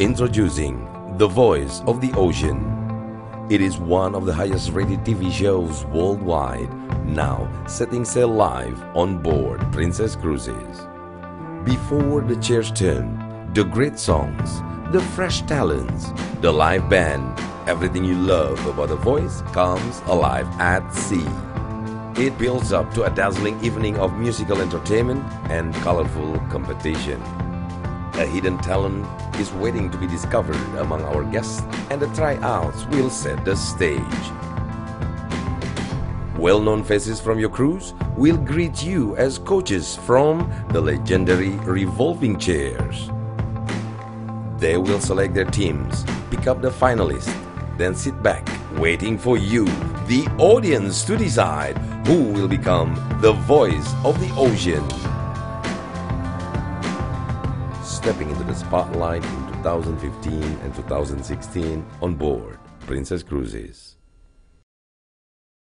Introducing The Voice of the Ocean. It is one of the highest rated TV shows worldwide, now setting sail live on board Princess Cruises. Before the chairs turn, the great songs, the fresh talents, the live band, everything you love about The Voice comes alive at sea. It builds up to a dazzling evening of musical entertainment and colorful competition. A hidden talent is waiting to be discovered among our guests, and the tryouts will set the stage. Well known faces from your cruise will greet you as coaches from the legendary revolving chairs. They will select their teams, pick up the finalists, then sit back, waiting for you, the audience, to decide who will become the voice of the ocean stepping into the spotlight in 2015 and 2016 on board Princess Cruises.